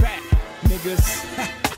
back, niggas.